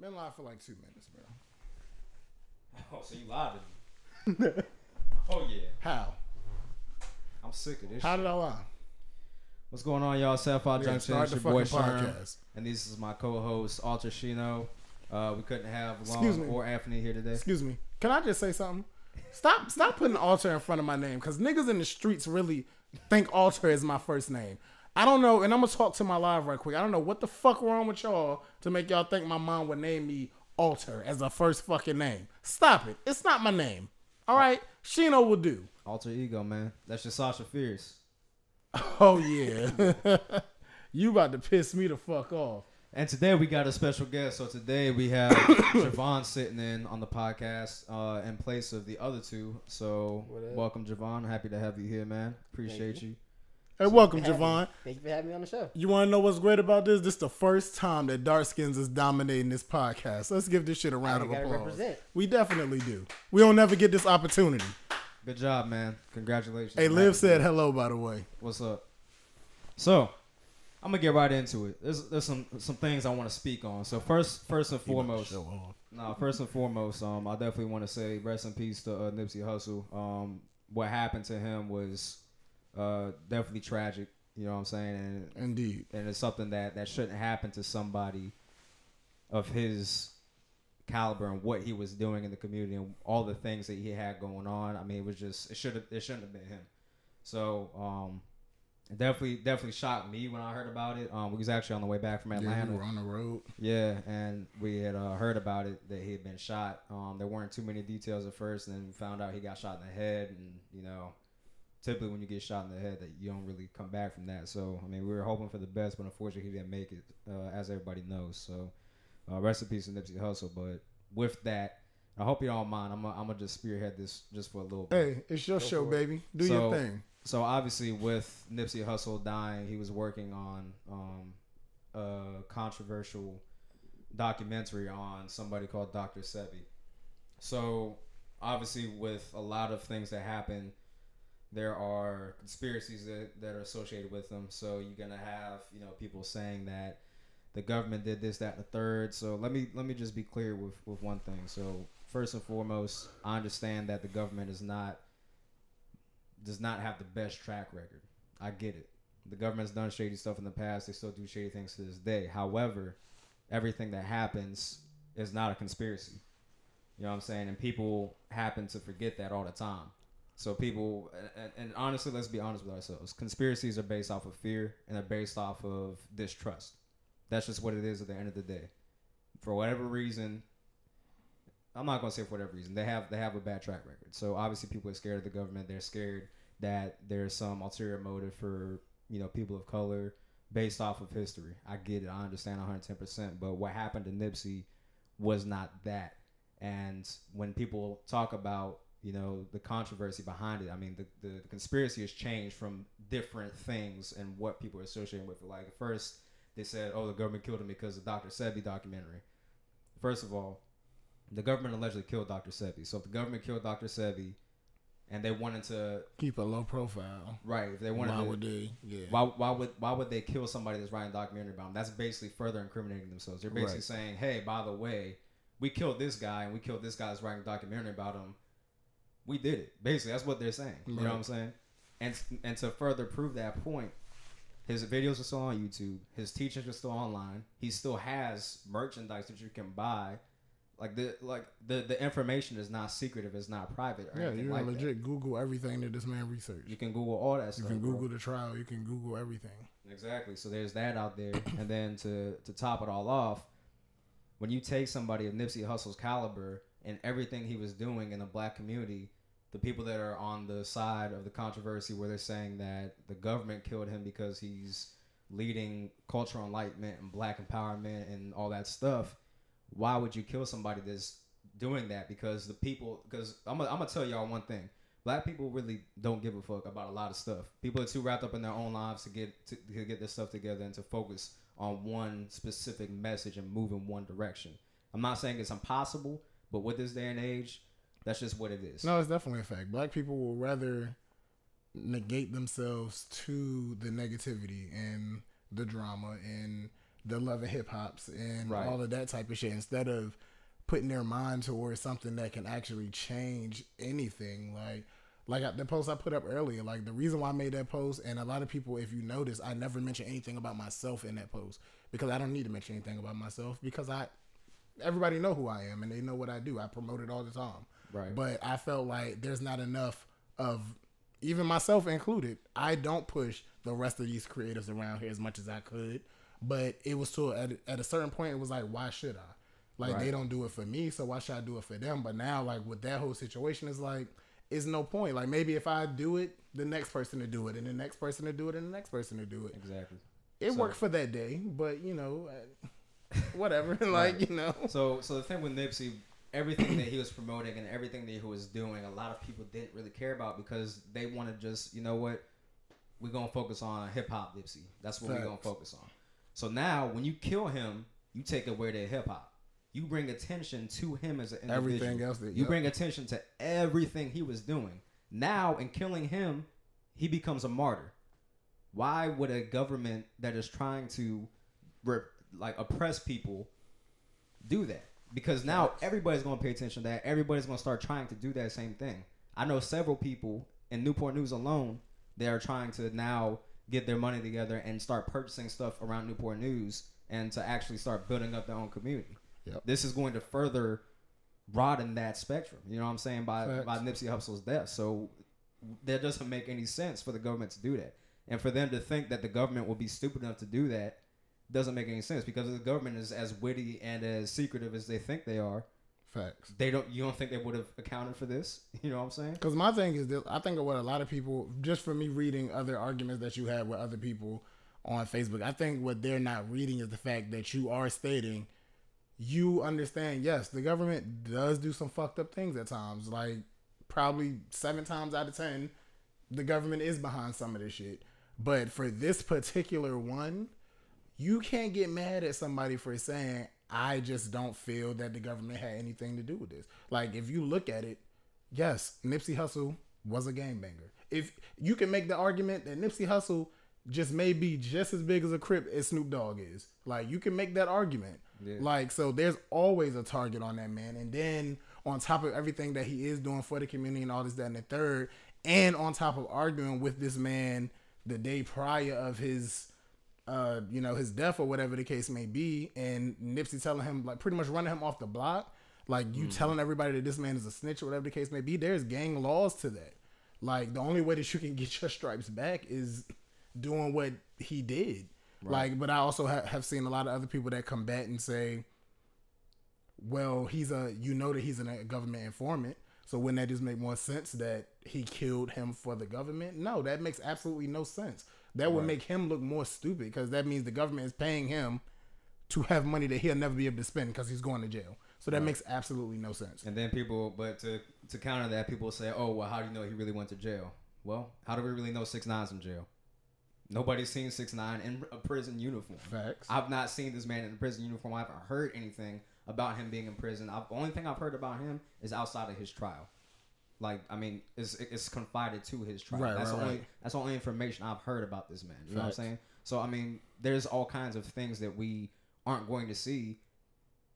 Been live for like two minutes, bro. Oh, so you lied to me. oh yeah. How? I'm sick of this. How shit. did I lie? What's going on, y'all? 75 Junction. It's your boy Sherm, and this is my co-host Alter Shiino. Uh, we couldn't have Excuse Long me. or Anthony here today. Excuse me. Can I just say something? Stop stop putting Alter in front of my name because niggas in the streets really think Alter is my first name. I don't know, and I'm gonna talk to my live right quick. I don't know what the fuck wrong with y'all to make y'all think my mom would name me Alter as a first fucking name. Stop it. It's not my name. All right, Shiino will do. Alter ego, man. That's your Sasha Fierce. Oh yeah, you about to piss me the fuck off. And today we got a special guest. So today we have Javon sitting in on the podcast uh, in place of the other two. So welcome, Javon. Happy to have you here, man. Appreciate you. Hey, welcome, Having- Javon. Thank you for having me on the show. You want to know what's great about this? This is the first time that Dark Skins is dominating this podcast. Let's give this shit a round of applause. represent. We definitely do. We don't never get this opportunity. Good job, man. Congratulations. Hey, Liv said hello, by the way. What's up? So, I'm gonna get right into it. There's there's some some things I want to speak on. So first first and foremost, no, first and foremost, um, I definitely want to say rest in peace to uh, Nipsey Hussle. Um, what happened to him was uh definitely tragic. You know what I'm saying? And Indeed. and it's something that that shouldn't happen to somebody of his caliber and what he was doing in the community and all the things that he had going on. I mean, it was just it should have it shouldn't have been him. So um, it definitely definitely shocked me when I heard about it. Um, we was actually on the way back from Atlanta. Yeah, we were on the road. Yeah, and we had uh, heard about it that he had been shot. Um, there weren't too many details at first, and then we found out he got shot in the head. And you know, typically when you get shot in the head, that you don't really come back from that. So I mean, we were hoping for the best, but unfortunately, he didn't make it, uh, as everybody knows. So uh, rest in peace to Nipsey Hussle. But with that, I hope you don't mind. I'm gonna I'm gonna just spearhead this just for a little bit. Hey, it's your Go show, for it. baby. Do So- your thing. So obviously, with Nipsey Hussle dying, he was working on um, a controversial documentary on somebody called Dr. Sebi. So obviously, with a lot of things that happen, there are conspiracies that, that are associated with them. So you're gonna have you know people saying that the government did this, that, and the third. So let me let me just be clear with with one thing. So first and foremost, I understand that the government is not does not have the best track record. I get it. The government's done shady stuff in the past. They still do shady things to this day. However, everything that happens is not a conspiracy. You know what I'm saying? And people happen to forget that all the time. So people, and, and honestly, let's be honest with ourselves. Conspiracies are based off of fear and they're based off of distrust. That's just what it is at the end of the day. For whatever reason, I'm not gonna say for whatever reason they have they have a bad track record. So obviously people are scared of the government. They're scared that there's some ulterior motive for you know people of color based off of history. I get it. I understand 110. percent But what happened to Nipsey was not that. And when people talk about you know the controversy behind it, I mean the the, conspiracy has changed from different things and what people are associating with it. Like at first they said, oh the government killed him because of Dr. Sebi documentary. First of all, the government allegedly killed Dr. Sebi. So if the government killed Dr. Sebi, and they wanted to Keep a low profile. right, if they wanted Why to, would they? Yeah. why why would why would they kill somebody that's writing a documentary about him? That's basically further incriminating themselves. They're basically Right. saying, hey, by the way, we killed this guy and we killed this guy that's writing a documentary about him. We did it. Basically, that's what they're saying. You know what I'm saying? And and to further prove that point, his videos are still on YouTube. His teachings are still online. He still has merchandise that you can buy. Like the like the the information is not secretive. It's not private. Yeah, you like can that. legit Google everything that this man researched. You can Google all that stuff. You stuff. can bro. Google the trial. You can Google everything. Exactly. So there's that out there, and then to to top it all off, when you take somebody of Nipsey Hussle's caliber and everything he was doing in the black community, the people that are on the side of the controversy where they're saying that the government killed him because he's leading cultural enlightenment and black empowerment and all that stuff, why would you kill somebody that's doing that? Because the people, because I'm gonna, tell y'all one thing. Black people really don't give a fuck about a lot of stuff. People are too wrapped up in their own lives to get to, to get this stuff together and to focus on one specific message and move in one direction. I'm not saying it's impossible, but with this day and age, that's just what it is. No, it's definitely a fact. Black people will rather negate themselves to the negativity and the drama and the love of hip hops and Right. all of that type of shit instead of putting their mind towards something that can actually change anything. Like, like I- the post I put up earlier, like the reason why I made that post, and a lot of people, if you notice, I never mention anything about myself in that post because I don't need to mention anything about myself because I, everybody know who I am and they know what I do. I promote it all the time. Right. But I felt like there's not enough of, even myself included, I don't push the rest of these creatives around here as much as I could. But it was to at, at a certain point, it was like, why should I? Like Right. they don't do it for me, so why should I do it for them? But now, like with that whole situation, it's like it's no point. Like maybe if I do it, the next person to do it, and the next person to do it, and the next person to do it. Exactly. It So- worked for that day, but you know, whatever. like you know, So, so the thing with Nipsey, everything that he was promoting and everything that he was doing, a lot of people didn't really care about because they want to just, you know what, we're gonna focus on hip hop Nipsey. That's what we're gonna focus on. So now, when you kill him, you take away their hip hop. You bring attention to him as an individual. Everything else that- you yep. bring attention to everything he was doing. Now, in killing him, he becomes a martyr. Why would a government that is trying to, re- like, oppress people do that because now everybody's going to pay attention to that. Everybody's going to start trying to do that same thing. I know several people in Newport News alone. They are trying to now get their money together and start purchasing stuff around Newport News and to actually start building up their own community. Yep. This is going to further broaden that spectrum. You know what I'm saying by Facts. by Nipsey Hussle's death. So that doesn't make any sense for the government to do that, and for them to think that the government will be stupid enough to do that doesn't make any sense because the government is as witty and as secretive as they think they are. facts. They don't. You don't think they would have accounted for this? You know what I'm saying? Because my thing is this, I think of what a lot of people, just for me reading other arguments that you have with other people on Facebook, I think what they're not reading is the fact that you are stating you understand, yes, the government does do some fucked up things at times. Like, probably seven times out of ten, the government is behind some of this shit. But for this particular one, you can't get mad at somebody for saying, I just don't feel that the government had anything to do with this. Like, if you look at it, yes, Nipsey Hussle was a game banger. If you can make the argument that Nipsey Hussle just may be just as big as a crip as Snoop Dogg is, like you can make that argument. Yeah. Like, so there's always a target on that man. And then on top of everything that he is doing for the community and all this, that, and the third, and on top of arguing with this man the day prior of his uh, you know, his death or whatever the case may be, and Nipsey telling him like pretty much running him off the block, like you telling everybody that this man is a snitch or whatever the case may be. There's gang laws to that. Like the only way that you can get your stripes back is doing what he did. Like, but I also ha- have seen a lot of other people that combat and say, well, he's a you know that he's a government informant. So wouldn't that just make more sense that he killed him for the government? No, that makes absolutely no sense. That would Right. make him look more stupid because that means the government is paying him to have money that he'll never be able to spend because he's going to jail. So that makes absolutely no sense. And then people, but to to counter that, people say, "Oh, well, how do you know he really went to jail?" Well, how do we really know Six Nine's in jail? Nobody's seen Six Nine in a prison uniform. Facts. I've not seen this man in a prison uniform. I haven't heard anything about him being in prison. I've, the only thing I've heard about him is outside of his trial. Like, I mean, it's it's confided to his tribe. Right, that's right, only right. that's only information I've heard about this man. You know what I'm saying? So I mean, there's all kinds of things that we aren't going to see.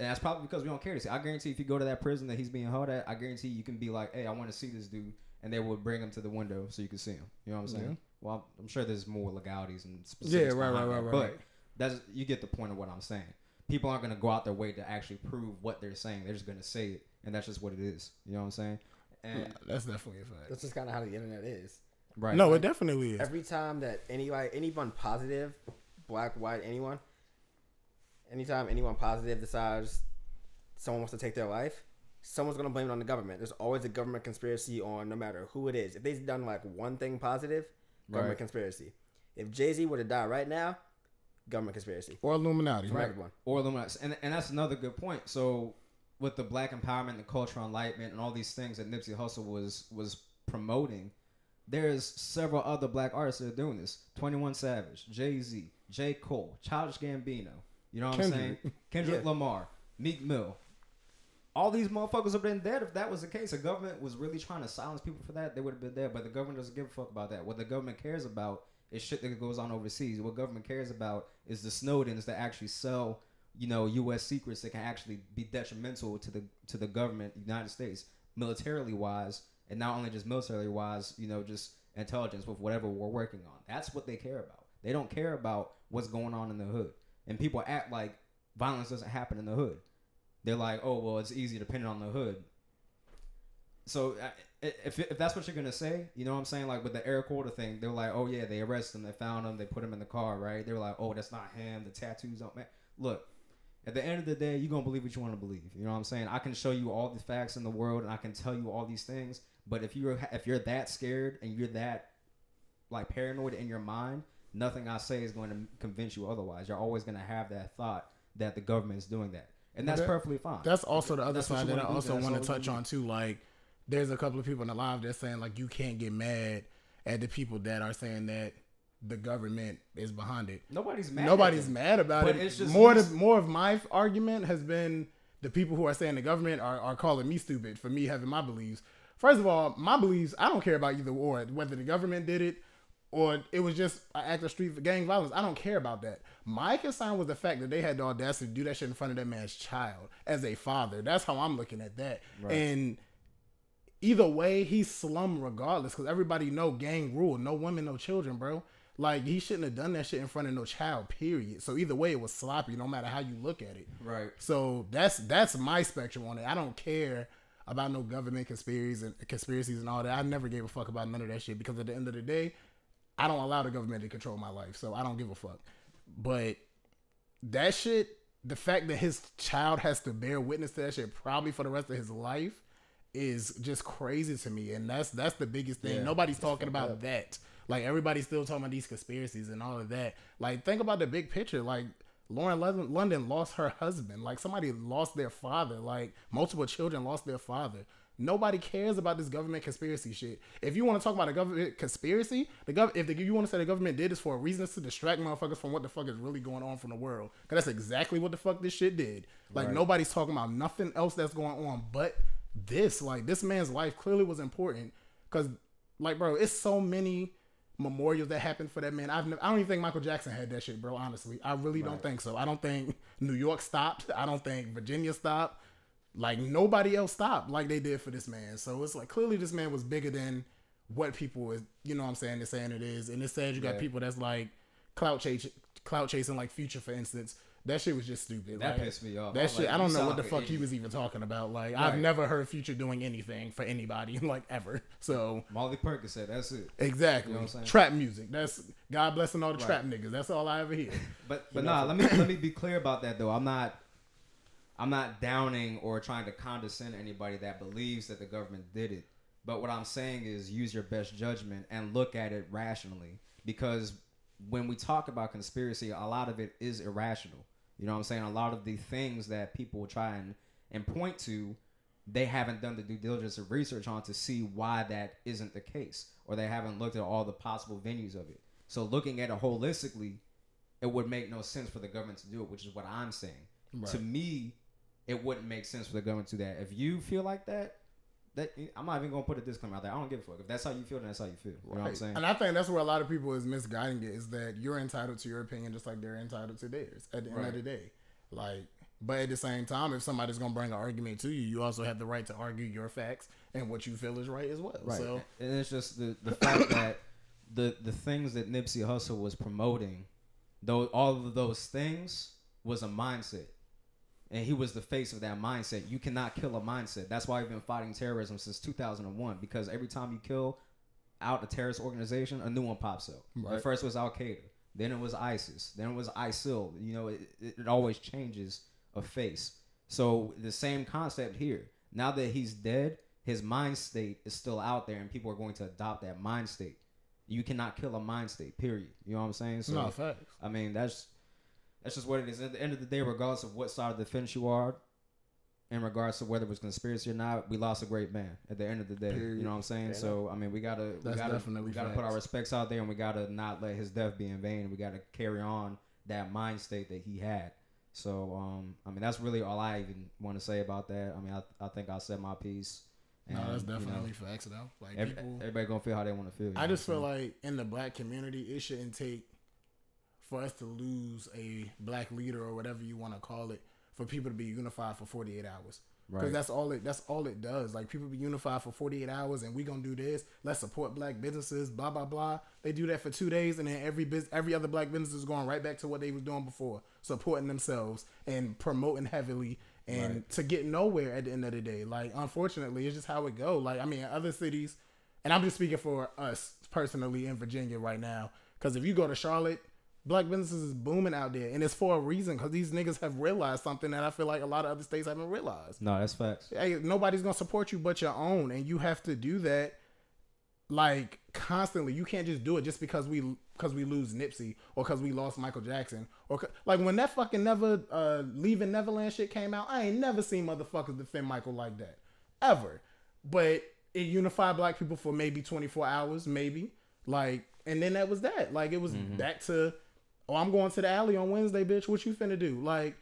And that's probably because we don't care to see. I guarantee if you go to that prison that he's being held at, I guarantee you can be like, "Hey, I want to see this dude," and they would bring him to the window so you can see him. You know what I'm saying? Yeah. Well, I'm sure there's more legalities and Yeah, specifics. right, behind right, that, right, But that's you get the point of what I'm saying. People aren't going to go out their way to actually prove what they're saying. They're just going to say it, and that's just what it is. You know what I'm saying? And That's definitely a fact. That's just kind of how the internet is. right, no, like, it definitely is. Every time that anybody, anyone positive, black, white, anyone, anytime anyone positive decides someone wants to take their life, someone's gonna blame it on the government. There's always a government conspiracy on no matter who it is. If they've done like one thing positive, government Right. conspiracy. If Jay Z were to die right now, government conspiracy or Illuminati. from Right. everyone. or Illuminati. And, and that's another good point. So with the black empowerment, the cultural enlightenment, and all these things that Nipsey Hussle was was promoting, there's several other black artists that are doing this. Twenty One Savage, Jay Z, J Cole, Childish Gambino. You know what I'm saying? Kendrick. Kendrick Yeah. Lamar, Meek Mill. All these motherfuckers would have been dead if that was the case. The government was really trying to silence people for that, they would have been dead. But the government doesn't give a fuck about that. What the government cares about is shit that goes on overseas. What government cares about is the Snowdens that actually sell, you know, U.S. secrets that can actually be detrimental to the to the government, United States, militarily wise, and not only just militarily wise, you know, just intelligence with whatever we're working on. That's what they care about. They don't care about what's going on in the hood. And people act like violence doesn't happen in the hood. They're like, oh well, it's easy to pin it on the hood. So if, if that's what you're gonna say, you know what I'm saying? Like with the Eric Holder thing, they're like, oh yeah, they arrested him, they found him, they put him in the car, right? They were like, oh, that's not him. The tattoos don't man. Look, at the end of the day, you're gonna believe what you want to believe. You know what I'm saying? I can show you all the facts in the world, and I can tell you all these things. But if you're if you're that scared and you're that like paranoid in your mind, nothing I say is going to convince you otherwise. You're always going to have that thought that the government is doing that, and that's That- perfectly fine. That's also the other That's side that I also want to touch on too. Like, there's a couple of people in the live that's saying like you can't get mad at the people that are saying that the government is behind it. Nobody's mad. Nobody's mad about But it. it's just more to, more of my argument has been the people who are saying the government are, are calling me stupid for me having my beliefs. First of all, my beliefs, I don't care about either or, whether the government did it or it was just an act of street gang violence. I don't care about that. My concern was the fact that they had the audacity to do that shit in front of that man's child as a father. That's how I'm looking at that. Right. And either way, he's slum regardless because everybody know gang rule. No women, no children, bro. Like he shouldn't have done that shit in front of no child. Period. So either way, it was sloppy. No matter how you look at it. Right. So that's that's my spectrum on it. I don't care about no government conspiracies and conspiracies and all that. I never gave a fuck about none of that shit because at the end of the day, I don't allow the government to control my life. So I don't give a fuck. But that shit, the fact that his child has to bear witness to that shit probably for the rest of his life is just crazy to me. And that's that's the biggest thing. Yeah, Nobody's talking about that. Like everybody's still talking about these conspiracies and all of that. Like think about the big picture. Like Lauren London, London lost her husband. Like somebody lost their father. Like multiple children lost their father. Nobody cares about this government conspiracy shit. If you want to talk about a government conspiracy, the gov- if the, you want to say the government did this for a reason it's to distract motherfuckers from what the fuck is really going on from the world, because that's exactly what the fuck this shit did. Like Right. nobody's talking about nothing else that's going on but this. Like this man's life clearly was important, because like bro, it's so many memorials that happened for that man. I've never, I don't even think Michael Jackson had that shit, bro. Honestly, I really don't think so. I don't think New York stopped. I don't think Virginia stopped. Like nobody else stopped like they did for this man. So it's like clearly this man was bigger than what people is. You know what I'm saying? They're saying it is, and it says you got Yeah. people that's like clout chase, clout chasing, like Future, for instance. That shit was just stupid. That Like, pissed me off. That was shit, like, I don't know what the fuck an he was even talking about. Like, I've never heard Future doing anything for anybody, like ever. So Molly Perkins said, That's it. exactly, You know I'm trap music. That's God blessing all the Right. trap niggas. That's all I ever hear. But but know, nah, let me let me be clear about that though. I'm not I'm not downing or trying to condescend anybody that believes that the government did it. But what I'm saying is use your best judgment and look at it rationally because when we talk about conspiracy, a lot of it is irrational. You know what I'm saying? A lot of the things that people try and, and point to, they haven't done the due diligence of research on to see why that isn't the case, or they haven't looked at all the possible venues of it. So looking at it holistically, it would make no sense for the government to do it, which is what I'm saying. To me, it wouldn't make sense for the government to do that. If you feel like that, that I'm not even gonna put a disclaimer out there. I don't give a fuck. If that's how you feel, then that's how you feel. You know what I'm saying? And I think that's where a lot of people is misguiding it is that you're entitled to your opinion just like they're entitled to theirs at the end of the day. Like, but at the same time, if somebody's gonna bring an argument to you, you also have the right to argue your facts and what you feel is right as well. Right. So and it's just the the fact that the the things that Nipsey Hussle was promoting, though all of those things was a mindset. And he was the face of that mindset. You cannot kill a mindset. That's why we've been fighting terrorism since 2001. Because every time you kill out a terrorist organization, a new one pops up. Right. At first was Al Qaeda, then it was ISIS, then it was ISIL. You know, it, it, it always changes a face. So the same concept here. Now that he's dead, his mind state is still out there, and people are going to adopt that mind state. You cannot kill a mind state. Period. You know what I'm saying? So no facts. I mean, that's that's just what it is. At the end of the day, regardless of what side of the fence you are, in regards to whether it was conspiracy or not, we lost a great man. At the end of the day, Period. you know what I'm saying. Fair so I mean, we gotta we gotta definitely we gotta put our respects out there, and we gotta not let his death be in vain. We gotta carry on that mind state that he had. So um, I mean, that's really all I even want to say about that. I mean, I I think I said my piece. No, And, that's you know, definitely facts though. Like every- people, everybody gonna feel how they want to feel. I know just what feel like in the black community, it shouldn't take for us to lose a black leader or whatever you want to call it for people to be unified for 48 hours. Because Right. that's all it. That's all it does. Like people be unified for 48 hours, and we gonna do this. Let's support black businesses. Blah blah blah. They do that for two days, and then every bus every other black business is going right back to what they was doing before, supporting themselves and promoting heavily, and Right. to get nowhere at the end of the day. Like unfortunately, it's just how it go. Like I mean, other cities, and I'm just speaking for us personally in Virginia right now. Because if you go to Charlotte, black businesses is booming out there, and it's for a reason. Because these niggas have realized something that I feel like a lot of other states haven't realized no, that's facts. hey, nobody's gonna support you but your own, and you have to do that like constantly. You can't just do it just because we because we lose Nipsey or because we lost Michael Jackson or like when that fucking never uh leaving Neverland shit came out. I ain't never seen motherfuckers defend Michael like that ever, but it unified black people for maybe twenty four hours, maybe like, and then that was that. Like it was back to. Oh, I'm going to the alley on Wednesday, bitch. What you finna do? Like,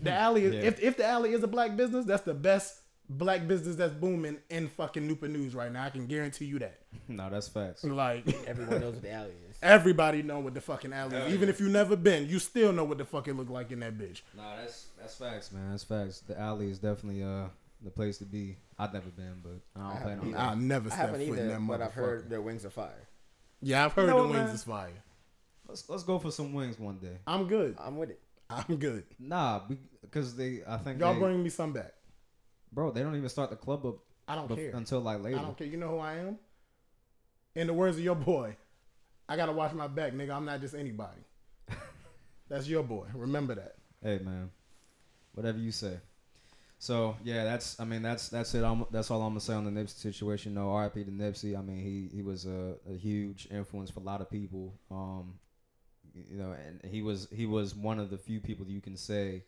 the alley is Yeah. if if the alley is a black business, that's the best black business that's booming in fucking Newport News right now. I can guarantee you that. No, that's facts. Like Everyone knows what the alley is. everybody know what the fucking alley is. Even yeah. if you never been, you still know what the fuck it look like in that bitch. No, that's that's facts, man. That's facts. The alley is definitely uh the place to be. I've never been, but I don't I plan on. either. I'll never I step haven't foot in either, that but I've heard motherfucker. their wings are fire. Yeah, I've heard You know the what, wings man? is fire. Let's let's go for some wings one day. I'm good. I'm with it. I'm good. Nah, because they. I think Y'all they, bring me some back. bro. They don't even start the club up I don't bef- care. until like later. I don't care. You know who I am? In the words of your boy, I gotta watch my back, nigga. I'm not just anybody. That's your boy. Remember that. Hey man, whatever you say. So yeah, that's I mean that's that's it. I'm, that's all I'm gonna say on the Nipsey situation. No R.I.P. to Nipsey. I mean he he was a, a huge influence for a lot of people. Um, you know, and he was he was one of the few people you can say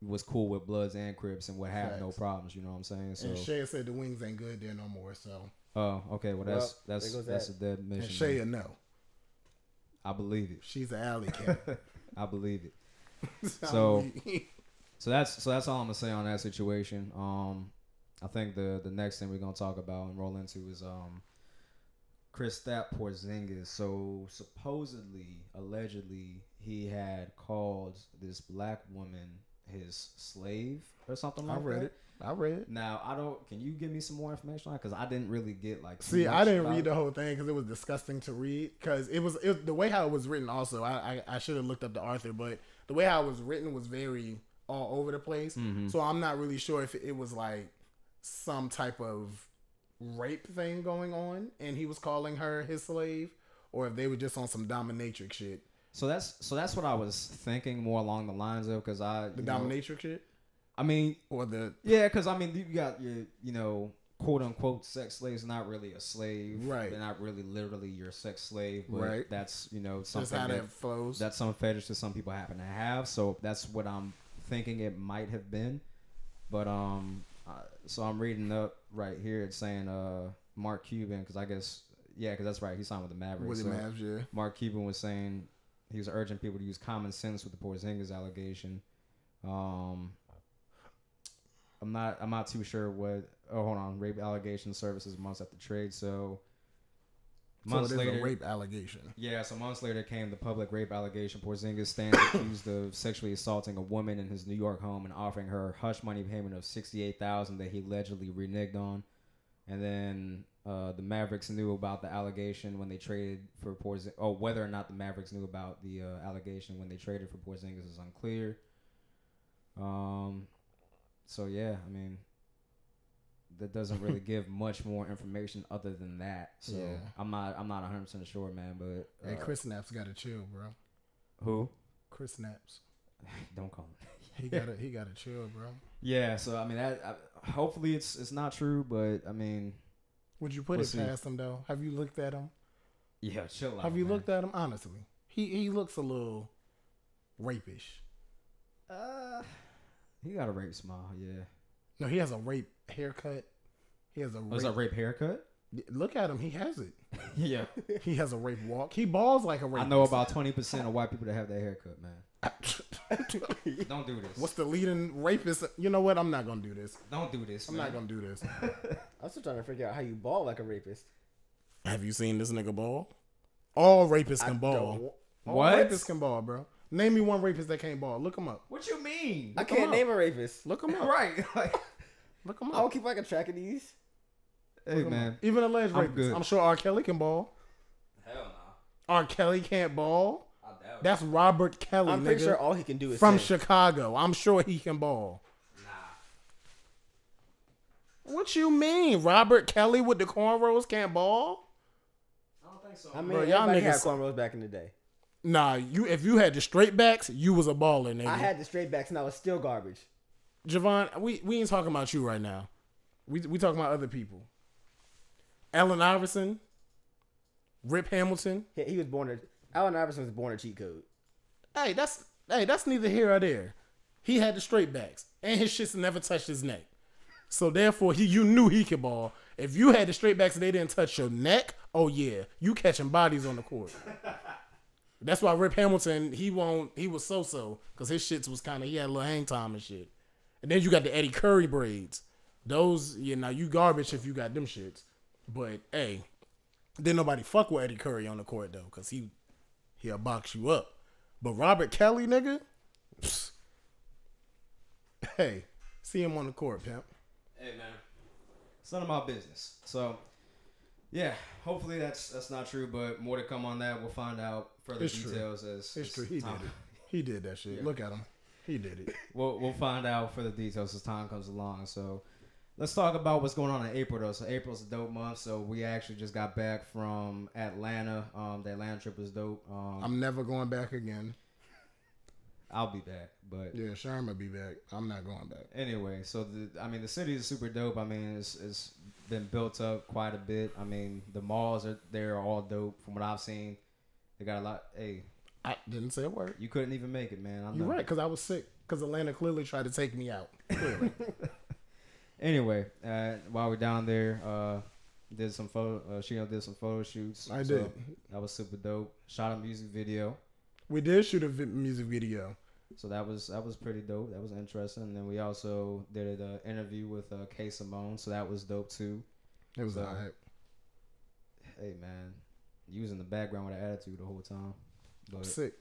was cool with Bloods and Crips and would have no problems. You know what I'm saying? So And Shay said the wings ain't good there no more. So oh okay, well that's Well, that's there goes that's a that. dead and mission. Shay man. no, I believe it. she's an alley cat. I believe it. So- So that's so that's all I'm gonna say on that situation. Um, I think the the next thing we're gonna talk about and roll into is um, Kristaps Porzingis. So supposedly, allegedly, he had called this black woman his slave or something like that. I read that. it. I read it. Now I don't. Can you give me some more information on it? Because I didn't really get like. See, I didn't read it. the whole thing because it was disgusting to read. Because it was it, the way how it was written. Also, I I, I should have looked up the author, but the way how it was written was very all over the place. Mhm. So I'm not really sure if it was like some type of rape thing going on, and he was calling her his slave, or if they were just on some dominatrix shit. So that's so that's what I was thinking more along the lines of because I The you know, dominatrix shit, I mean, or the Yeah, because I mean, you got your, you know, quote unquote sex slaves. Not really a slave, Right. They're not really literally your sex slave, but Right. That's you know something how that, that flows. that's some fetish that some people happen to have. So that's what I'm thinking it might have been. But um, so I'm reading up right here. It's saying uh Mark Cuban because I guess yeah, because that's right. He signed with the Mavericks. with so Mavs, yeah. Mark Cuban was saying he was urging people to use common sense with the Porzingis allegation. Um, I'm not. I'm not too sure what. Oh, hold on. Rape allegation services months after trade. So So months it is later, a rape allegation. yeah. So months later came the public rape allegation. Porzingis stands accused of sexually assaulting a woman in his New York home and offering her hush money payment of sixty eight thousand that he allegedly reneged on. And then uh, the Mavericks knew about the allegation when they traded for Porzingis. Oh, whether or not the Mavericks knew about the uh, allegation when they traded for Porzingis is unclear. Um, so yeah, I mean, that doesn't really give much more information other than that. So Yeah. I'm not, I'm not 100 percent sure, man. But Hey, uh, Chris Snaps got to chill, bro. who? Chris Snaps. Don't call him. He got to he got to chill, bro. Yeah, so I mean, that I, hopefully it's it's not true, but I mean, Would you put We'll it see. past him though? Have you looked at him? yeah, chill out. Have you man. looked at him honestly? He he looks a little rapish. Uh, he got a rape smile. Yeah. No, he has a rape haircut. He has a oh, Was rape. that rape haircut? Look at him. He has it. yeah. He has a rape walk. He balls like a rape. I know about twenty percent of white people that have that haircut, man. Don't do this. What's the leading rapist? You know what? I'm not gonna do this. Don't do this. I'm man. not gonna do this. I'm still trying to figure out how you ball like a rapist. Have you seen this nigga ball? All rapists I can ball. don't- All What? rapists can ball, bro. Name me one rapist that can't ball. Look him up. What you mean? I can't name a rapist. Look him up. right. Like, Look him up. I don't keep like a track of these. hey Look 'em man. up. Even alleged I'm rapists. good. I'm sure R. Kelly can ball. Hell no. R. Kelly can't ball. I doubt. That's Robert Kelly, I'm pretty nigga. sure all he can do is from sing. Chicago. I'm sure he can ball. Nah. What you mean? Robert Kelly with the cornrows can't ball? I don't think so. I mean, Bro, y'all everybody had niggas- cornrows back in the day. Nah, you if you had the straight backs, you was a baller, nigga. I had the straight backs and I was still garbage. Javon, we, we ain't talking about you right now. We we talking about other people. Allen Iverson, Rip Hamilton. He, he was born a Allen Iverson was born a cheat code. Hey, that's hey, that's neither here or there. He had the straight backs, and his shits never touched his neck. So therefore, he you knew he could ball. If you had the straight backs and they didn't touch your neck, oh yeah, you catching bodies on the court. That's why Rip Hamilton he won't he was so so because his shits was kind of he had a little hang time and shit. And then you got the Eddie Curry braids. Those you know you garbage if you got them shits. But hey, didn't nobody fuck with Eddie Curry on the court though because he he'll box you up. But Robert Kelly, nigga, hey, see him on the court, pimp. Hey man, it's none of my business. So, yeah, hopefully that's that's not true, but more to come on that. We'll find out further It's true. details as It's as true. He time- did it. He did that shit. Yeah. Look at him. He did it. We'll we'll find out further details as time comes along. So, let's talk about what's going on in April though. So April's a dope month. So we actually just got back from Atlanta. Um, the Atlanta trip was dope. Um, I'm never going back again. I'll be back, but Yeah, Sherman be back. I'm not going back. anyway, so the I mean the city is super dope. I mean it's it's been built up quite a bit. I mean the malls are they're all dope from what I've seen. They got a lot. Hey, I didn't say a word. you couldn't even make it, man. I You're know. right, because I was sick. Because Atlanta clearly tried to take me out. Clearly. Anyway, uh, while we're down there, uh, did some photo. Uh, Shiino did some photo shoots. I So did. That was super dope. Shot a music video. we did shoot a vi- music video. So that was that was pretty dope. That was interesting. And then we also did an interview with uh, K Simone. So that was dope too. It was So- alright. Hey man, you was in the background with an attitude the whole time. But Sick.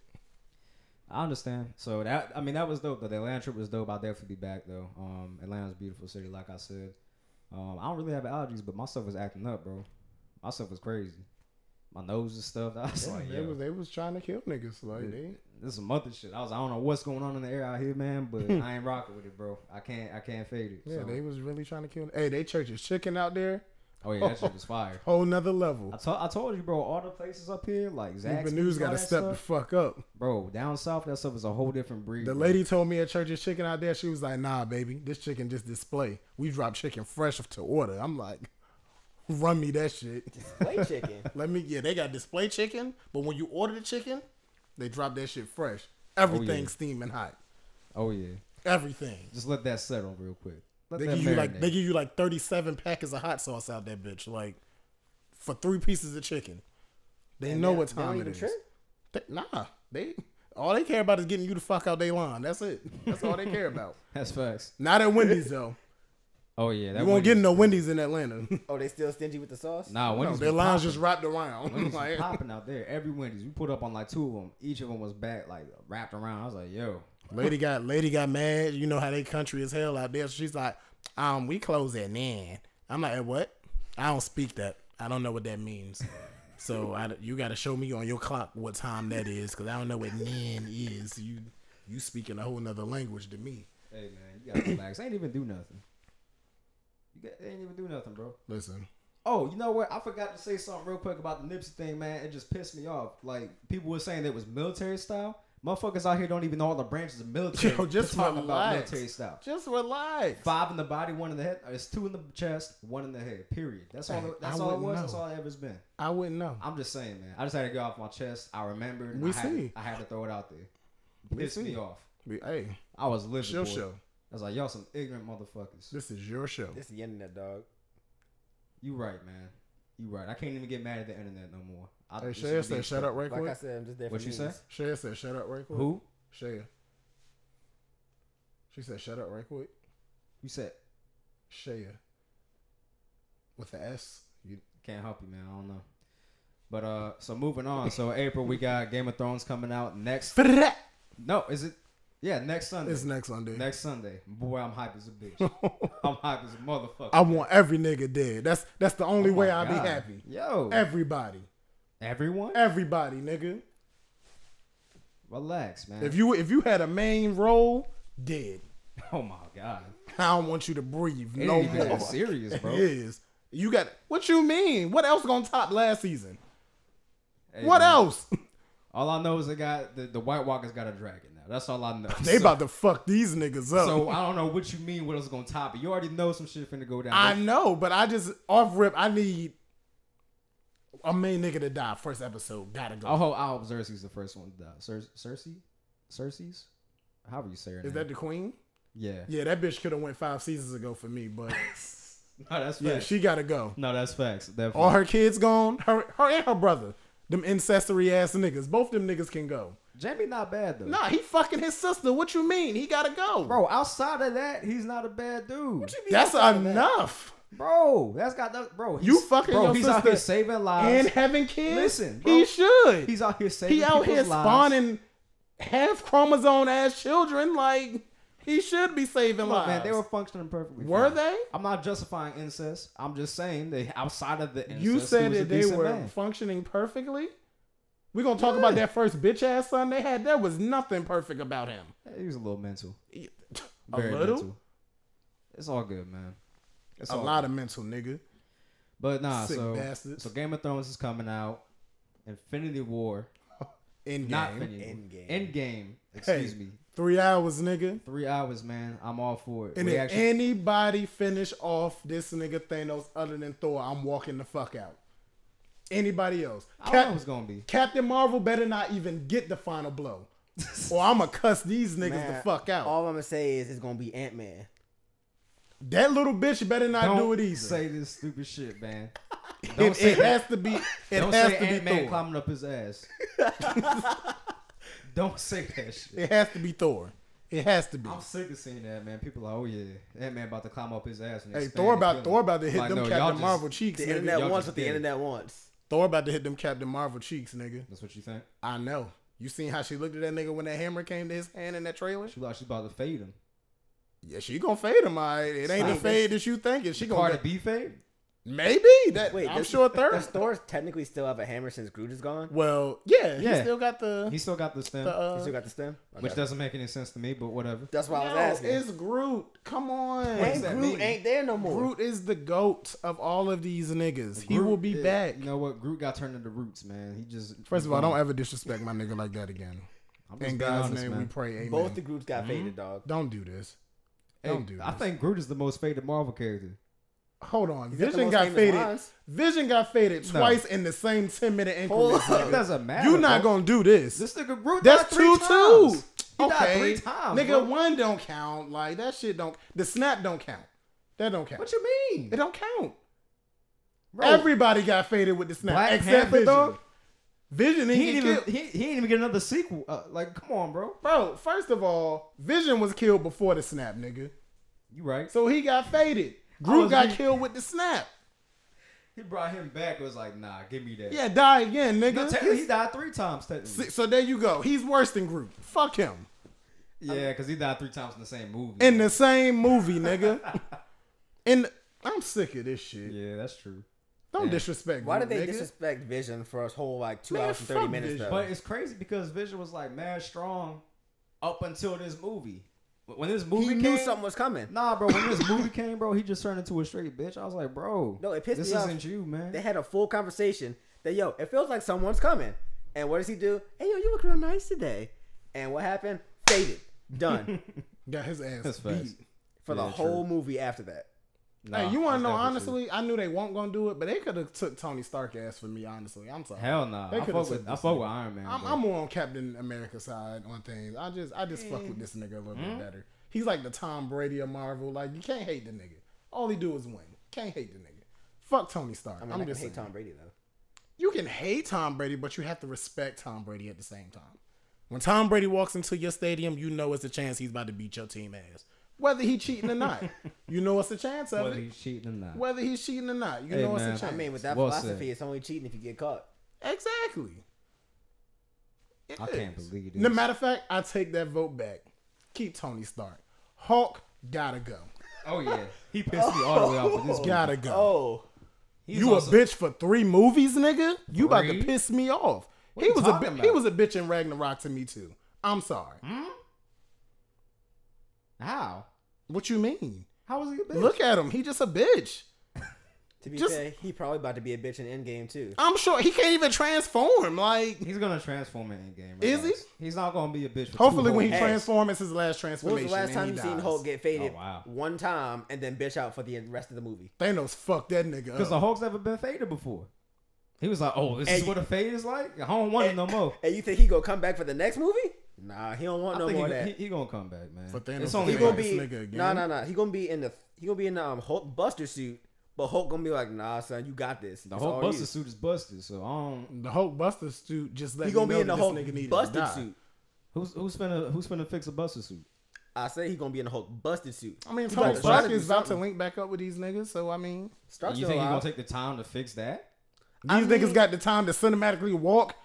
I understand. So that I mean that was dope. though. The Atlanta trip was dope. I'll definitely be back though. Um, Atlanta's a beautiful city, like I said. Um, I don't really have allergies, but my stuff was acting up, bro. My stuff was crazy. My nose and stuff. I was like, they was they was trying to kill niggas. Like they this is some other shit. I was, I don't know what's going on in the air out here, man, but I ain't rocking with it, bro. I can't, I can't fade it. yeah, so. they was really trying to kill. Hey, they church's chicken out there. Oh yeah, that shit was fire. Whole nother level. I, to- I told you, bro. All the places up here, like Zaxby's, Even news got to that step the fuck up. bro. Down south, that stuff is a whole different breed. The bro. lady told me at church's chicken out there. She was like, "Nah, baby, this chicken just display. We drop chicken fresh to order." I'm like, "Run me that shit." Play chicken. Let me. Yeah, they got display chicken, but when you order the chicken, they drop that shit fresh. Oh, Everything yeah. steaming hot. Oh yeah, Everything. just let that settle real quick. Let They give you like they give you like 37 packets of hot sauce out that bitch, like for three pieces of chicken. They And know they- what they don't time it even is. They- nah, they all they care about is getting you the fuck out they line. That's it. That's all they care about. That's facts. Not at Wendy's though. Oh yeah, that You won't get no Wendy's in Atlanta. Oh, they still stingy with the sauce? Nah, no, Wendy's their lines popping. just wrapped around. Wendy's Like, popping out there. Every Wendy's, we put up on like two of them. Each of them was back like wrapped around. I was like, yo, lady got lady got mad. You know how they country is hell out there. So she's like, um, we close at nine. I'm like, "Eh, what? I don't speak that. I don't know what that means. So I, you got to show me on your clock what time that is, because I don't know what nine is. You you speaking a whole nother language to me. hey man, you gotta relax. I ain't even do nothing. You got, ain't even do nothing, bro. Listen, Oh, you know what? I forgot to say something real quick about the Nipsey thing, man. It just pissed me off. Like people were saying that it was military style. Motherfuckers out here don't even know all the branches of military. Yo, just to talk about military style. just relax. Five in the body, one in the head. It's two in the chest, one in the head. Period. That's all. Hey, That's I all it was. know. That's all it ever's been. I wouldn't know. I'm just saying, man. I just had to get off my chest. I remembered. We I had, see. I had to throw it out there. We Pissed me off. We- Hey, I was livid. it's your show. I was like, y'all some ignorant motherfuckers. This is your show. This is the internet, dog. You right, man. You right. I can't even get mad at the internet no more. I, Hey, this Shay said, shut up right Like I said, I'm just there What for you say? memes. Shay said, shut up right quick. Who? Shaya. She said, "Shut up, right quick." You said Shaya. With the S. You, can't help you, man. I don't know. But uh, so moving on. So April, we got Game of Thrones coming out next. No, is it? Yeah, next Sunday. it's next Sunday. Next Sunday. Boy, I'm hype as a bitch. I'm hype as a motherfucker. I want every nigga dead. That's that's the only Oh way I'll be happy. Yo, Everybody, everyone, everybody, nigga. relax, man. If you if you had a main role, dead. oh my god, I don't want you to breathe it no more. serious, bro. It is. You got what you mean? What else gonna top last season? Hey, what man, else? All I know is they got the, the White Walkers got a dragon now. That's all I know. they so, about to fuck these niggas up. So I don't know what you mean. What else gonna top it? You already know some shit finna go down. I know, but I just off rip. I need a main nigga to die first episode. Gotta go. Oh, I hope I hope Cersei's the first one to die. Cer- Cersei, Cersei's, however you say her Is name. that the queen? yeah. Yeah, that bitch could have went five seasons ago for me, but No, that's facts. yeah, she gotta go. no, that's facts. Definitely. All her kids gone. Her, her and her brother. Them incestory ass niggas. Both them niggas can go. Jaime not bad though. Nah, he fucking his sister. What you mean? He gotta go. Bro, outside of that, he's not a bad dude. That's enough. Bro, that's got the bro. You fucking bro. your He's out sister here saving lives. And having kids. Listen, he should. he's out here saving. he out here spawning half chromosome ass children. Like he should be saving Look, lives. man, they were functioning perfectly. Were fine. they? I'm not justifying incest. I'm just saying that outside of the incest, You said that they were man. functioning perfectly. We're gonna talk Yeah. about that first bitch ass son they had. There was nothing perfect about him. He was a little mental. A little? mental. It's all good, man. It's a lot good. of mental nigga. But nah, Sick so bastards. so Game of Thrones is coming out. Infinity War, In not game. Endgame. Endgame. Excuse Hey. me. Three hours, nigga. Three hours, man. I'm all for it. And We if actually, anybody finish off this nigga Thanos other than Thor, I'm walking the fuck out. Anybody else? I don't Cap- know what's gonna be. Captain Marvel better not even get the final blow. or I'ma cuss these niggas the fuck out. All I'm gonna say is it's gonna be Ant Man. That little bitch better not Don't do it either. say this stupid shit, man. Don't it, say it has to be. It Don't has say to be Ant Man Thor. climbing up his ass. Don't say that shit. It has to be Thor. It has to be. I'm sick of seeing that, man. People are, oh yeah, Ant Man about to climb up his ass. And Hey, Thor about Thor about to hit Like, them no, y'all Captain just- Marvel cheeks, The nigga. internet y'all wants what the did it. internet wants. Thor about to hit them Captain Marvel cheeks, nigga. That's what you think. I know. You seen how she looked at that nigga when that hammer came to his hand in that trailer? She like she's about to fade him. Yeah, she gonna fade him. All right. It ain't the fade that you thinking. She gonna Cardi B fade. maybe that. Wait, I'm does- sure Does third. Thor technically still have a hammer since Groot is gone? Well, yeah, he Yeah. still got the. He still got the stem, the uh, He still got the stem. which doesn't make any sense to me, but whatever. That's why I was asking. it's Groot. Come on. ain't that Groot mean? ain't there no more. Groot is the goat of all of these niggas. he will be is- back. You know what? Groot got turned into roots, man. He just First of all, don't ever disrespect my nigga like that again. In God's honest, name, man. we pray. Amen. Both the groups got faded, dog. don't do this. Hey, Don't do I think Groot is the most faded Marvel character. Hold on. He's got the Vision most got famous faded. lines. Vision got faded No. twice in the same ten minute Hold increments. It doesn't matter. You're not bro. gonna do this. This nigga Groot. That's died three two times. two. He okay, died three times. nigga. bro. One don't count. Like that shit don't. The snap don't count. That don't count. What you mean? It don't count. Bro, Everybody got faded with the snap Black except Panther, Vision. dog? Vision he didn't didn't get even killed. he, he didn't even get another sequel. Uh, like, come on, bro. Bro, first of all, Vision was killed before the snap, nigga. You right? So he got faded. Groot got killed with the snap. He brought him back. It was like, nah, give me that. Yeah, die again, No, nigga. technically, he died three times. Technically, so there you go. He's worse than Groot. Fuck him. yeah, because he died three times in the same movie. In the same movie, nigga. and I'm sick of this shit. yeah, that's true. Don't Yeah. disrespect. Why did they nigga. disrespect Vision for a whole like two Man, hours and thirty minutes? Vision. Though? But it's crazy because Vision was like mad strong up until this movie. When this movie he came, knew something was coming. Nah, bro. When this movie came, bro, he just turned into a straight bitch. I was like, bro, No, it pissed this me off. isn't you, man. They had a full conversation that yo, it feels like someone's coming. And what does he do? Hey yo, you look real nice today. And what happened? Faded. Done. Got his ass That's beat. facts. For the Yeah, whole movie after that. Nah, hey, you want to know definitely true. honestly? I knew they weren't gonna do it, but they could have took Tony Stark ass for me. Honestly, I'm sorry. Hell nah. They I could've fuck took with I this fuck nigga. with Iron Man. I'm. I'm more on Captain America side on things. I just I just fuck with this nigga a little Hmm? bit better. He's like the Tom Brady of Marvel. Like you can't hate the nigga. All he do is win. Can't hate the nigga. Fuck Tony Stark. I mean, I'm I can just hate saying. Tom Brady though. You can hate Tom Brady, but you have to respect Tom Brady at the same time. When Tom Brady walks into your stadium, you know it's a chance he's about to beat your team ass. Whether he cheating or not, you know it's a chance of Whether it. he's cheating or not. Whether he's cheating or not, you Hey, know it's man. a chance. I mean, with that Well philosophy, said. it's only cheating if you get caught. exactly. It I can't believe believe No this. matter of fact, I take that vote back. Keep Tony Stark. Hulk gotta go. Oh yeah, he pissed me all the way off with this. Gotta go. Oh, He's you also- a bitch for three movies, nigga? You about to piss me off. What he was a talking bi- he was a bitch in Ragnarok to me too. I'm sorry. Hmm? How? What you mean? How was he a bitch? Look at him. He just a bitch. to be Just- fair, he probably about to be a bitch in Endgame too. I'm sure he can't even transform. Like, He's gonna transform in Endgame. Is he? regardless. He's not gonna be a bitch. For hopefully when he whole- Hey. transforms, it's his last When was transformation. the last and time he you seen dies. Hulk get faded Oh, wow. one time and then bitch out for the rest of the movie? Thanos fucked that nigga Because the up. Hulk's never been faded before. He was like, "Oh, this And is you- what a fade is like. I don't want it no more." And you think he gonna come back for the next movie? Nah, he don't want I no think more he, of that. he, he gonna come back, man. For Thanos it's only He gonna be nigga again. no, no, no. He gonna be in the he gonna be in the um, Hulk Buster suit, but Hulk gonna be like, nah, son, you got this. The It's whole all Buster you. suit is busted, so I don't. The Hulk Buster suit just let He gonna know be in the Hulk this nigga needed busted to die. suit. Who's who's finna who's finna fix a Buster suit? I say he gonna be in the Hulk busted suit. I mean, He Tony about to try Stark is about to link back up with these niggas, so I mean, Stark's you think he's gonna take the time to fix that? I these mean- niggas got the time to cinematically walk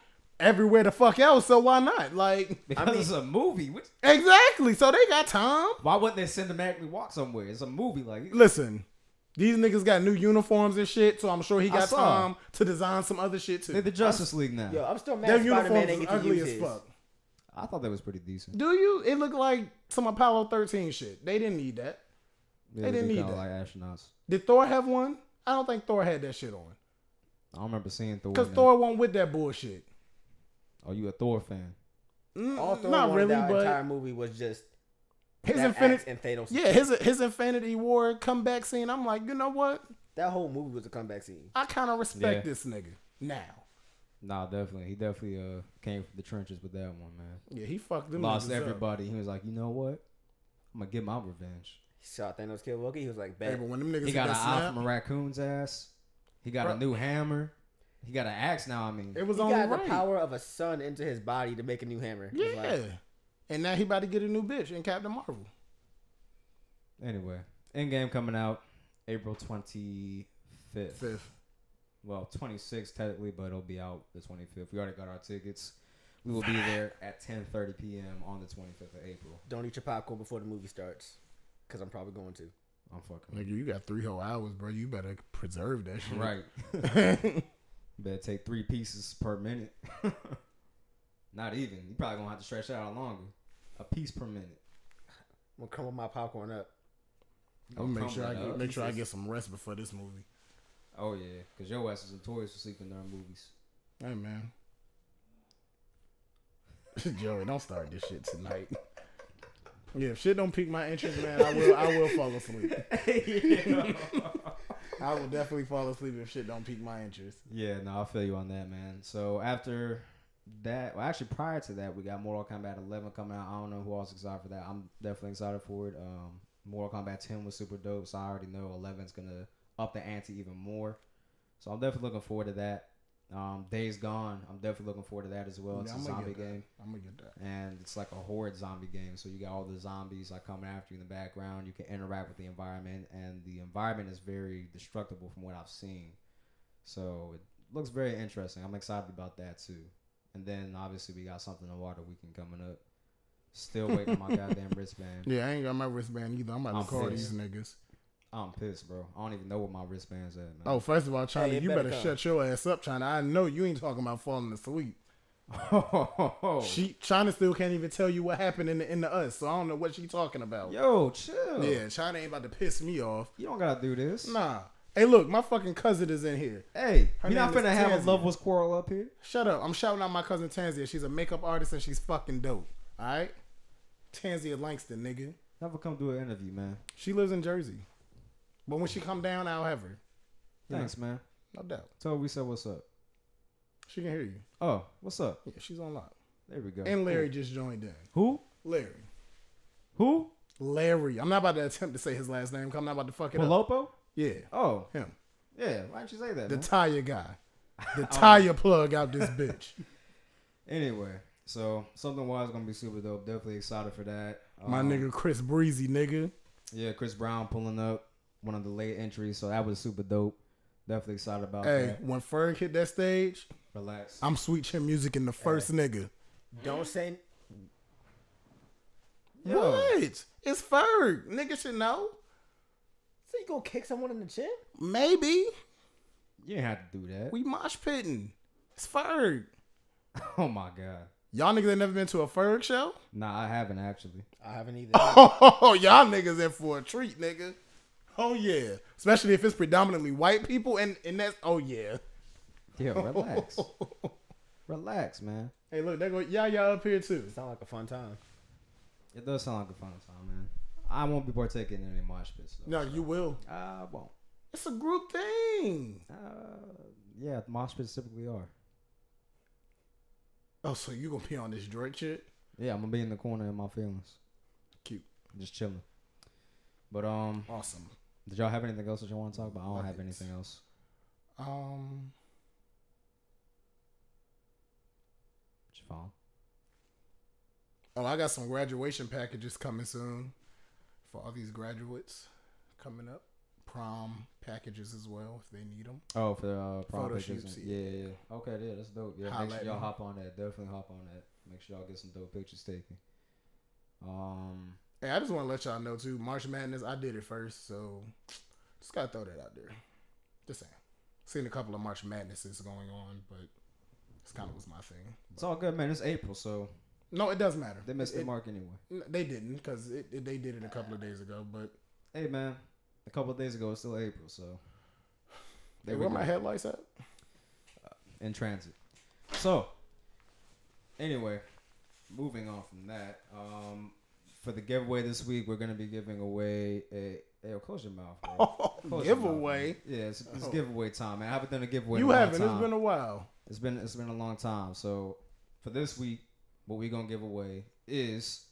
everywhere the fuck else, so why not? Like, Because mean- it's a movie. Which, exactly. So they got time. why wouldn't they cinematically walk somewhere? It's a movie. Like Listen, these niggas got new uniforms and shit, so I'm sure he got time to design some other shit they're too. the Justice League now. Yo, I'm still mad Their Spider Man uniforms ain't is ugly as fuck. I thought that was pretty decent. Do you? It looked like some Apollo 13 shit. They didn't need that. Yeah, They didn't need that. like astronauts. Did Thor have one? I don't think Thor had that shit on. I don't remember seeing Thor. Because Thor won't with that bullshit. That. Oh, you a Thor fan? Mm, All Thor Not wanted really, that but entire movie was just his Infinity. axe and Thanos. Yeah, his his Infinity War comeback scene. I'm like, you know what? that whole movie was a comeback scene. I kind of respect Yeah. this nigga now. Nah, definitely. He definitely uh came from the trenches with that one, man. Yeah, he fucked them. Lost niggas up. everybody. He was like, you know what? I'm gonna get my revenge. He shot Thanos, killed Loki. He was like, Hey, but when them niggas He got an that eye from a raccoon's ass. He got a new hammer. He got an axe now. I mean, it was He only got right. the power of a sun into his body to make a new hammer. Yeah, and now he about to get a new bitch in Captain Marvel. anyway, Endgame coming out April 25th. Fifth. Well, 26th technically, but it'll be out the 25th. We already got our tickets. We will be there at 10:30 p.m. on the 25th of April. don't eat your popcorn before the movie starts, because I'm probably going to. I'm fucking Nigga, you got three whole hours, bro. You better preserve that shit. right. Better take three pieces per minute. Not even. You probably gonna have to stretch that out longer. A piece per minute. I'm gonna crumble my popcorn up. I'm gonna make sure I get, make sure I get some rest before this movie. Oh yeah, cause your ass is notorious for sleeping during movies. Hey man, Joey, don't start this shit tonight. Yeah, if shit don't pique my interest, man, I will I will fall asleep. I will definitely fall asleep if shit don't pique my interest. Yeah, no, I feel you on that, man. So after that, well, actually prior to that, we got Mortal Kombat 11 coming out. I don't know who else is excited for that. I'm definitely excited for it. Um, Mortal Kombat 10 was super dope, so I already know 11's gonna up the ante even more. So I'm definitely looking forward to that. Um, Days Gone, I'm definitely looking forward to that as well. It's Yeah, a I'm zombie game I'm gonna get that. and it's like a horde zombie game. So you got all the zombies like coming after you in the background. You can interact with the environment, and the environment is very destructible from what I've seen. So it looks very interesting. I'm excited about that too. And then obviously we got something in water weekend coming up. Still waiting on my goddamn wristband. Yeah, I ain't got my wristband either. I'm about I'm to call pissed. these niggas. I'm pissed, bro. I don't even know where my wristband's at, man. Oh, first of all, China, Hey, you better better shut your ass up, China. I know you ain't talking about falling asleep. Oh. She China still can't even tell you what happened in the in the us, so I don't know what she talking about. Yo, chill. Yeah, China ain't about to piss me off. You don't gotta do this. Nah. Hey, look, my fucking cousin is in here. Hey, Her you not name is finna have a Tanzia. lovers quarrel up here. Shut up. I'm shouting out my cousin Tanzia. She's a makeup artist and she's fucking dope. All right? Tanzia Langston, nigga. Never come do an interview, man. She lives in Jersey. But when she come down, I'll have her. Thanks, man. no doubt. Tell her we said what's up. She can hear you. Oh, what's up? Yeah, she's on lock. There we go. And Larry just joined in. Who? Larry. Who? Larry. I'm not about to attempt to say his last name. I'm not about to fuck it up. Palopo? Yeah, Oh, him. yeah. Why didn't you say that? The man? tire guy. The tire plug out this bitch. anyway, So something wild is gonna be super dope. Definitely excited for that. My Um, nigga Chris Breezy, nigga. Yeah, Chris Brown pulling up one of the late entries, so that was super dope. Definitely excited about Hey, that. when Ferg hit that stage, Relax. I'm sweet chin music in the first nigga. Don't say Yo. What? It's Ferg. Nigga should know. so you gonna kick someone in the chin? Maybe. You didn't have to do that. We mosh pitting. It's Ferg. oh my god. Y'all niggas ain't never been to a Ferg show? Nah, I haven't actually. I haven't either. Oh, y'all niggas in for a treat, nigga. Oh yeah. Especially if it's predominantly white people and, and that's oh yeah. Yeah, relax. relax, man. Hey look, they go yeah y'all up here too. Sound like a fun time. It does sound like a fun time, man. I won't be partaking in any mosh pits. Though. No, you will. I won't. It's a group thing. Uh, yeah, mosh pits typically are. Oh, so you gonna be on this Drake shit? Yeah, I'm gonna be in the corner in my feelings, Cute. just chilling. But um, Awesome. Did y'all have anything else that you want to talk about? I don't have anything else. Um Javon. Oh, I got some graduation packages coming soon for all these graduates coming up. Prom packages as well if they need them. Oh, for uh, prom Photo pictures. shoots, and- yeah. yeah, yeah, yeah. Okay, yeah, that's dope. Yeah, Holla make sure y'all me. hop on that. Definitely hop on that. Make sure y'all get some dope pictures taken. Um, Hey, I just want to let y'all know too. March Madness, I did it first, so just gotta throw that out there. Just saying. Seen a couple of March Madnesses going on, but this kind of was my thing. it's all good, man. It's April, so No, it doesn't matter. they missed It- the mark anyway. They didn't because they did it a couple of days ago. But Hey, man. A couple of days ago, it's still April, so hey, there we where go. my headlights at? in transit. So, anyway, moving on from that, um, for the giveaway this week, we're gonna be giving away a. Hey, close your mouth, bro. Oh, Close your mouth, giveaway. man. yeah, it's, it's Oh. giveaway time, man. I haven't done a giveaway. You in a long haven't. Time. It's been a while. It's been it's been a long time. So for this week, what we're gonna give away is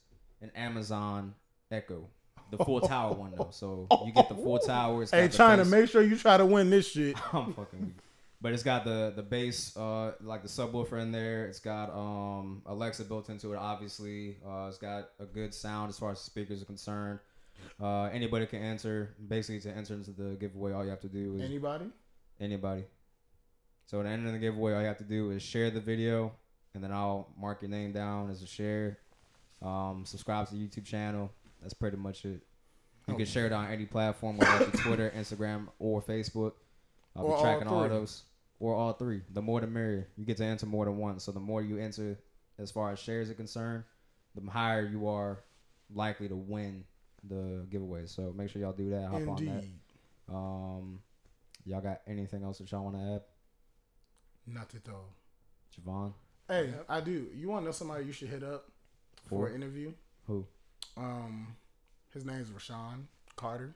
an Amazon Echo, the full tower one though. So you get the full oh. tower. It's Hey, China, make sure you try to win this shit. I'm fucking weak. But it's got the the bass, uh, like the subwoofer in there. It's got um Alexa built into it. Obviously, uh, it's got a good sound as far as speakers are concerned. Uh, anybody can enter. Basically, to enter into the giveaway, all you have to do is Anybody? anybody. So at the end of the giveaway, all you have to do is share the video, and then I'll mark your name down as a share. Um, subscribe to the YouTube channel. That's pretty much it. You Oh. can share it on any platform, whether it's Twitter, Instagram, or Facebook. I'll be tracking all, three. those, or all three. The more the merrier. You get to enter more than once. So the more you enter, as far as shares are concerned, the higher you are likely to win the giveaway. So make sure y'all do that. Hop on that. Indeed. Um, y'all got anything else that y'all want to add, Not at all. Javon? Hey, I do. You want to know somebody you should hit up for For? an interview? Who? Um, his name's Rashawn Carter.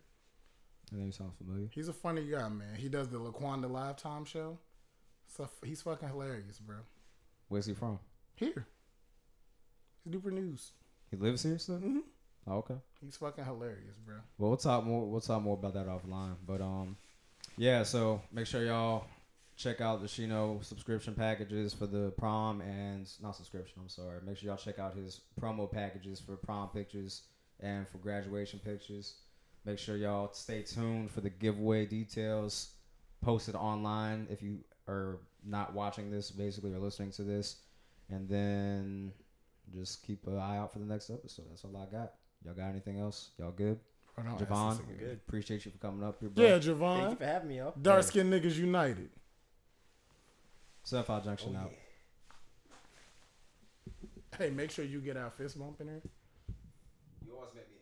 That name sounds familiar. He's a funny guy, man. He does the Laquanda Lifetime show. So he's fucking hilarious, bro. Where's he from? Here, he's Newport News. He lives here still. hmm Oh, okay. He's fucking hilarious, bro. Well, we'll talk more. We'll talk more about that offline. But um, yeah. So make sure y'all check out the Shiino subscription packages for the prom and not subscription. I'm sorry. Make sure y'all check out his promo packages for prom pictures and for graduation pictures. Make sure y'all stay tuned for the giveaway details posted online if you are not watching this basically or listening to this. And then just keep an eye out for the next episode. That's all I got. Y'all got anything else? Y'all good? Hold on, Javon, ask this again. Good. appreciate you for coming up here, bro. Yeah, Javon. Thank you for having me, yo. Dark skinned niggas united. 75 Junction Oh, out. yeah. Hey, make sure you get our fist bump in here. You always make me